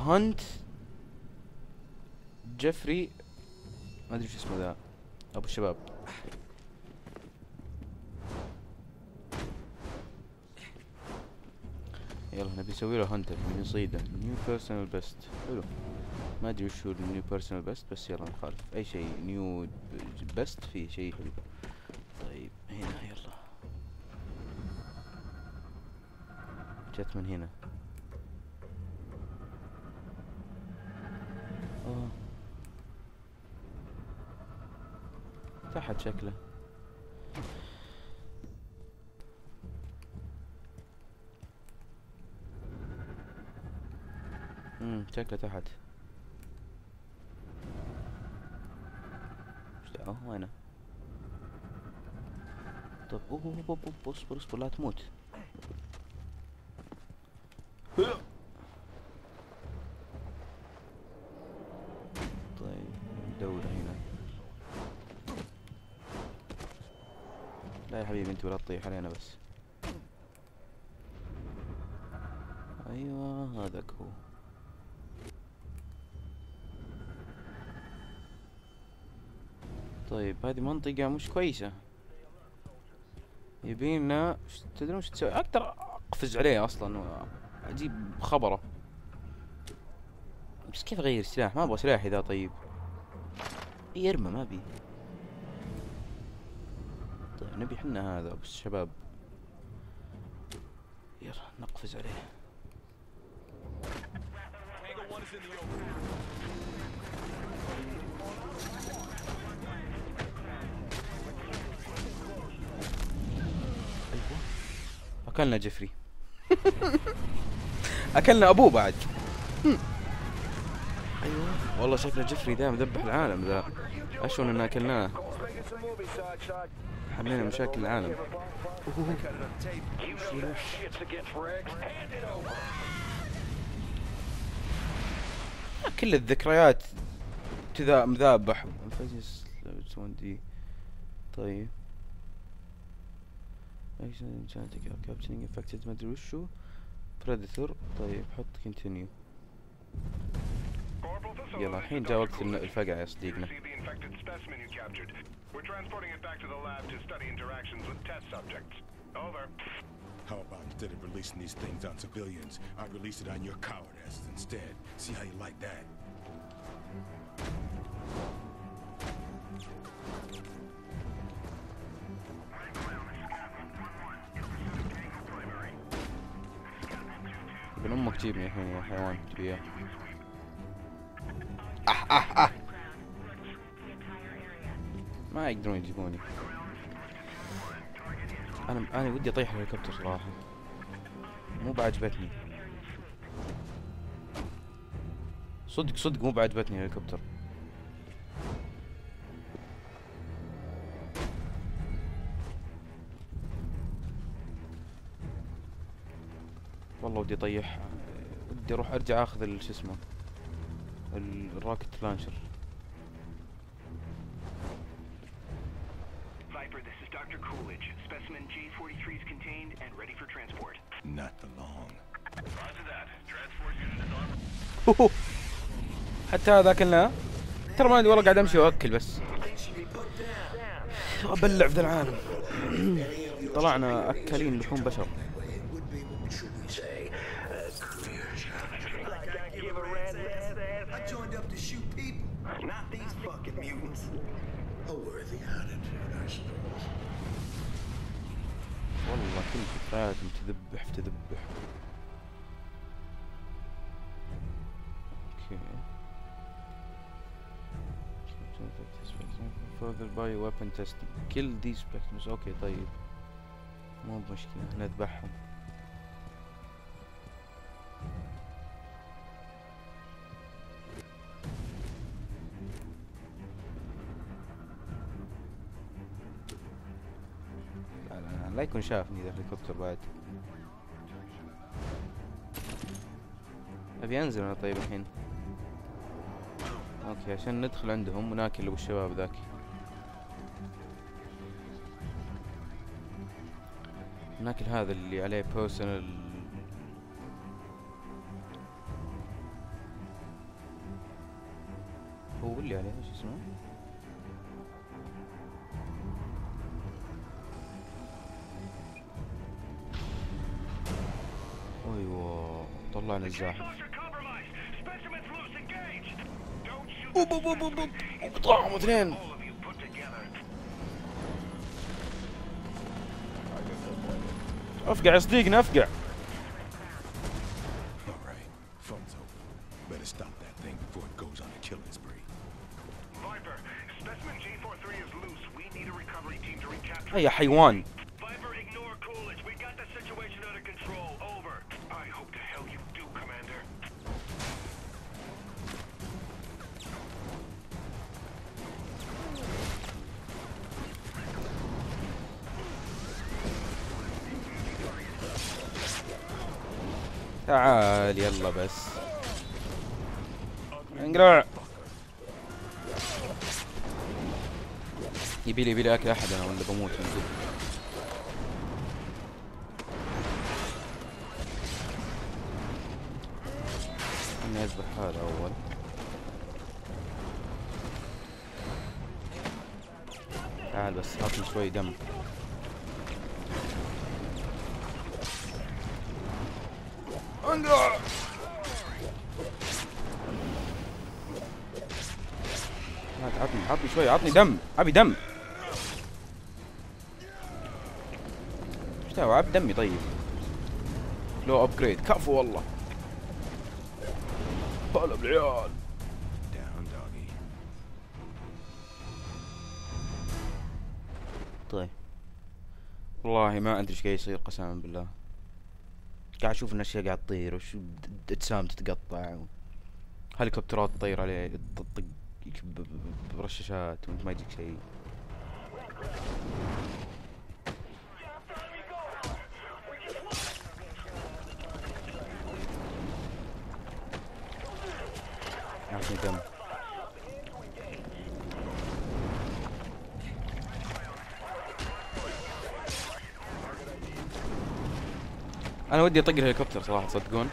hunt جيفري ما أدري شو اسمه ذا أبو الشباب. يلا نبي نسوي له نبي نصيده new personal best حلو. ما أدري وش هو ال new personal best بس يلا نخالف. أي شيء new best فيه شيء حلو. طيب هنا يلا. جت من هنا. آه. تحت شكله. امم شكله تحت. إيش دعوه وينه؟ طب أوه أوه أوه اصبر اصبر لا تموت. حبيبي انت ولا تطيح علينا بس. أيوه هذاك هو. طيب هذه منطقة مش كويسة. يبينا تدرون وش تسوي؟ أقدر أقفز عليه أصلا واجيب خبره. بس كيف أغير السلاح ما أبغى سلاحي ذا طيب. اي ارمى ما بي نبي حنا هذا بس شباب. يلا نقفز عليه. أيوه. أكلنا جيفري أكلنا أبوه بعد. أيوه. والله شكله جيفري ذا مذبح العالم ذا. أشون إن أكلناه. حلينا مشاكل العالم. كل الذكريات تذا مذابح. طيب. إيش كابتشنج افكتد ما أدري وشو. طيب حط كونتينيو يلا الحين جاء وقت الن- الفقع يا صديقنا See the infected specimen you captured. We're transporting it back to the lab to study interactions with test subjects. Over. How about instead of releasing these things on civilians, I release it on your coward asses instead? See how you like that? ابن امك جيبني الحين يا حيوان تبي ما يقدرون يجيبوني. أنا أنا ودي أطيح الهليكوبتر صراحة. مو بعجبتني. صدق صدق مو بعجبتني الهليكوبتر. والله ودي أطيح. ودي أروح أرجع أخذ شو اسمه ال- الروكت لانشر Viper, this is Dr. Coolidge. Specimen J43 is contained and ready for transport. Not for long. Roger that. Transport unit is on. حتى هذا اكلناه ترى ما ادري والله قاعد امشي واكل بس ابلع في ذا العالم طلعنا اكلين لحوم بشر والله كل ذكرياتهم تذبح في تذبح اوكي further by weapon testing kill these victims اوكي طيب مو بمشكلة نذبحهم يكون شافني ذا الهليكوبتر بعد. أبي أنزل أنا طيب الحين. Okay عشان ندخل عندهم وناكل أبو الشباب ذاك. ناكل هذا اللي عليه personnel هو اللي عليه إيش اسمه؟ أيوة طلعنا الزاحف أوب أوب أوب أوب أوب طلعهم اثنين. أفقع يا صديقنا أفقع. اي حيوان. تعال يلا بس. انقلع. يبي لي يبي لي أكل أحد أنا ولا بموت من جد. اني اذبح هذا أول. تعال بس عطني شوي دم. انقلع عطني عطني شوي عطني دم ابي دم. إيش دعوة عب دمي طيب. لو ابجريد كفو والله. هلا بالعيال. طيب. والله ما أدري إيش قاعد يصير قسما بالله. قاعد أشوف ان الاشياء قاعد تطير وش اجسام تتقطع و... هليكوبترات تطير عليه تطق برشاشات وانت ما يجيك شيء يعطيني دم أنا ودي أطق الهليكوبتر صراحة تصدقون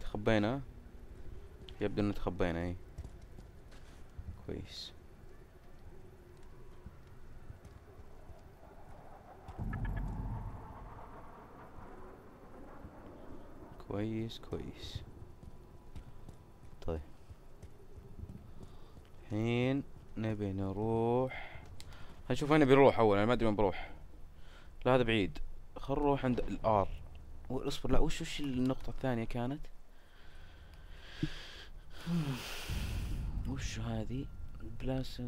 تخبينا؟ يبدو ان تخبينا اي كويس. كويس كويس طيب. الحين نبي نروح. هنشوف وين نبي نروح أول أنا ما أدري وين بروح. لا هذا بعيد. خل نروح عند الار اصبر لا وش وش النقطة الثانية كانت؟ وش هذه؟ Plus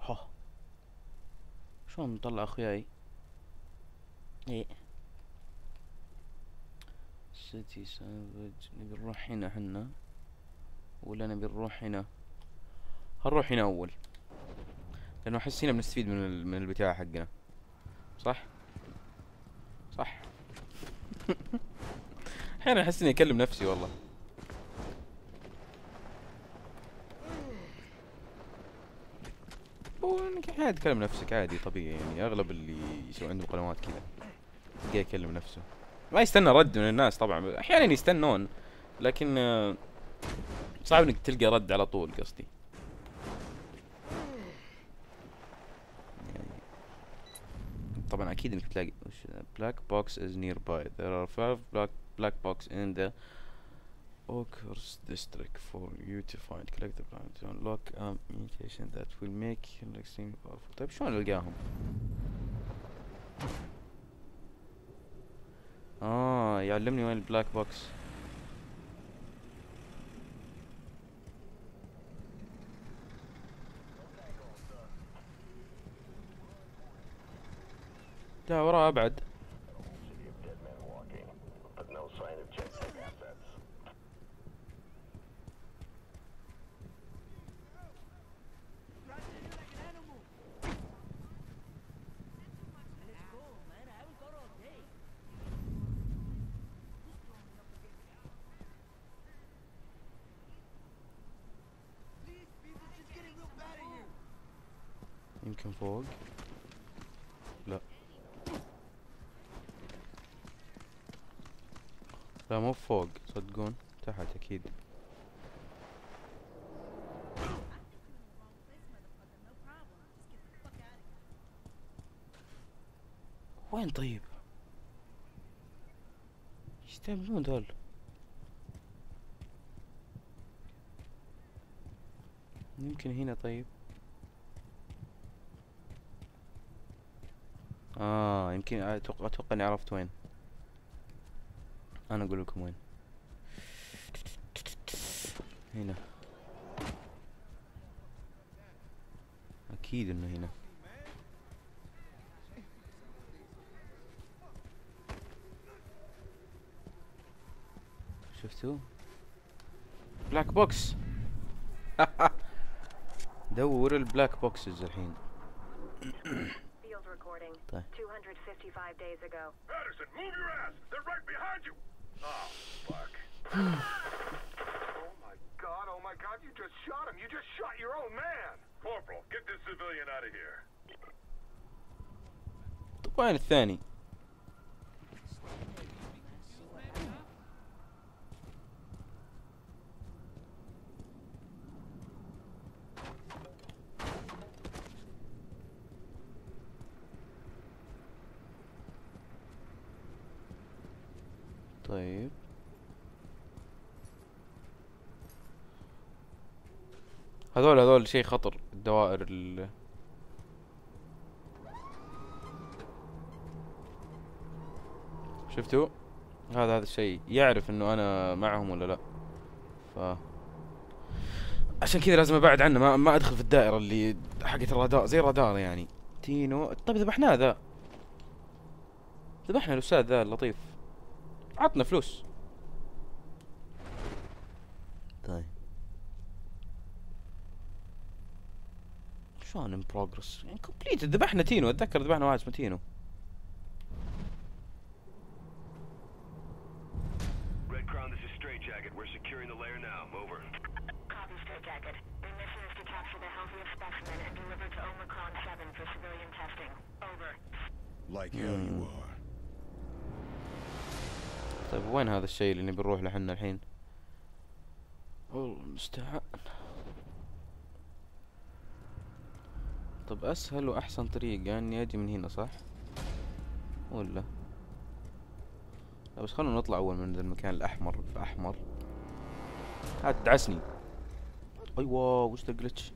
ها. شلون مطلع أخوياي؟ إيه. سيتي سافج نبي نروح هنا حنا ولا نبي نروح هنا هنروح هنا أول. لأنه احس هنا بنستفيد من. من البتاع حقنا. صح؟ صح. أحيانا أحس إني أكلم نفسي والله. إنك أحيانا تكلم نفسك عادي طبيعي يعني. أغلب اللي يسوي عندهم قنوات كذا تلقاه يكلم نفسه. ما يستنى رد من الناس طبعا. أحيانا يستنون لكن آه، صعب إنك تلقى رد على طول قصدي. طبعا أكيد إنك تلاقي وش black box is nearby there are five black black box in the Ockers district for you to find collect to unlock a mutation that will make an power طيب شلون ألقاهم؟ آه يعلمني وين ال black box لا وراه أبعد. يمكن فوق. لا. لا مو فوق. صدقون. تحت أكيد. وين طيب؟ إيش تعملون دول؟ يمكن هنا طيب. آه يمكن أتوقع أتوقع إني عرفت وين. أنا أقول لكم وين. هنا. أكيد إنه هنا. شفتوا؟ بلاك بوكس دور البلاك بوكسز الحين. recording. 255 days ago. Patterson, move your ass! They're right behind you! Oh, fuck. oh my god, oh my god, you just shot him! You just shot your own man! Corporal, get this civilian out of here. Tô com ele, Fanny. طيب. هذول هذول شيء خطر الدوائر ال شفتوا؟ هذا هذا الشيء. يعرف إنه أنا معهم ولا لا. ف عشان كذا لازم أبعد عنه. ما, ما أدخل في الدائرة اللي حقت الرادار زي الرادار يعني. تينو. طيب ذبحناه ذا. ذبحنا الأستاذ ذا اللطيف. عطنا فلوس طيب شلون ان بروجرس يعني كومبليت ذبحنا تينو اتذكر ذبحنا واحد اسمه تينو Red Crown, this is Straight Jacket. We're securing the lair now. Over. Copy, Straight Jacket. Your mission is to capture the healthiest specimen and deliver to Omicron 7 for civilian testing. Over. Like hell you Hmm. are. طيب وين هذا الشيء اللي نبي نروح لحنا الحين؟ والله المستعان طب أسهل وأحسن طريقة اني أجي من هنا صح؟ ولا؟ لا بس خلونا نطلع أول من ذا المكان الأحمر الأحمر. هات دعسني. أيوه وش ذا جلتش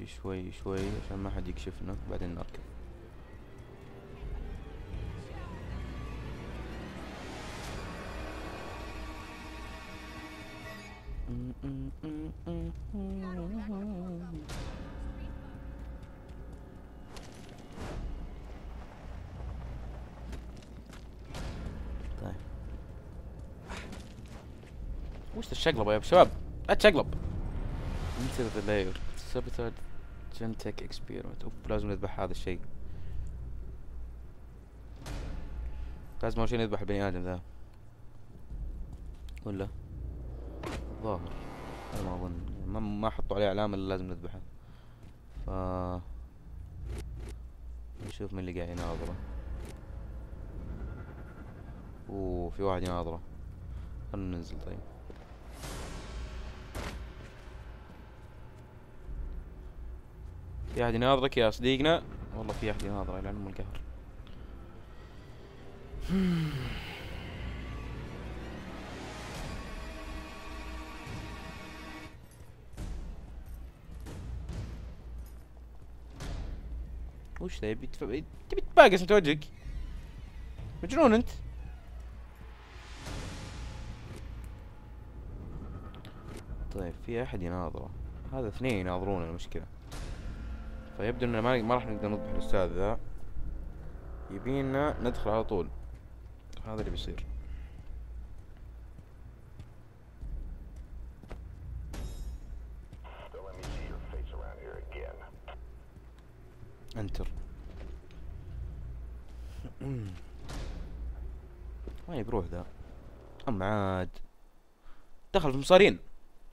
نمشي شوي شوي عشان ما حد يكشفنا. بعدين نركب. طيب. وش الشقلبة يا شباب؟ لا تشقلب. the layer Gentech experiment. أوف لازم نذبح هذا الشيء. لازم أول شيء نذبح البني آدم ذا. ولا؟ الظاهر أنا ما أظن. ما, ما حطوا عليه علامة اللي لازم نذبحه. ف نشوف مين اللي قاعد يناظره. أوه في واحد يناظره. خلنا ننزل طيب. في احد يناظرك يا صديقنا. والله في احد يناظره يلعن ام القهر وش ذا يبي تبي تباقس انت وجهك؟ مجنون أنت. طيب في أحد يناظره. هذا اثنين يناظرون المشكلة. فيبدو إننا ما ما راح نقدر نذبح الأستاذ ذا. يبينا ندخل على طول. هذا اللي بيصير. انتر وين بروح ذا؟ أم عاد. دخل في المصارين.